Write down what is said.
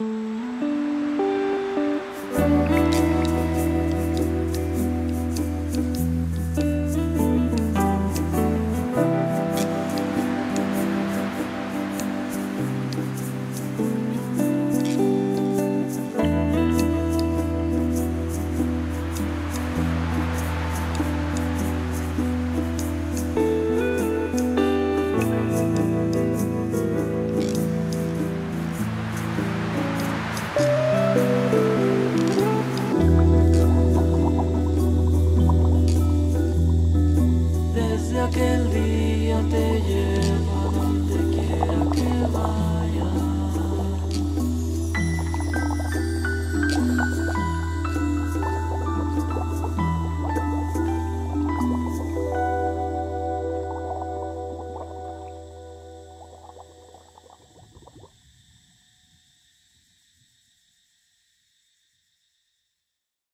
Mm-hmm. Lleva